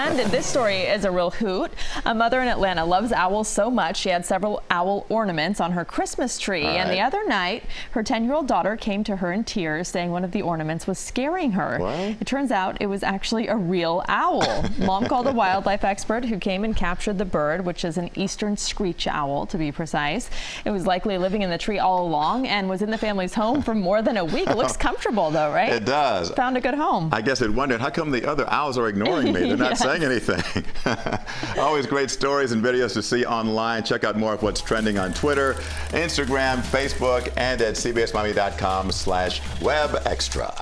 And this story is a real hoot. A mother in Atlanta loves owls so much she had several owl ornaments on her Christmas tree. Right. And the other night, her 10-year-old daughter came to her in tears saying one of the ornaments was scaring her. What? It turns out it was actually a real owl. Mom called a wildlife expert who came and captured the bird, which is an eastern screech owl to be precise. It was likely living in the tree all along and was in the family's home for more than a week. It looks comfortable though, right? It does. Found a good home. I guess it wondered how come the other owls are ignoring me? They're not saying anything. Always great stories and videos to see online. Check out more of what's trending on Twitter, Instagram, Facebook, and at cbsmiami.com slash web extra.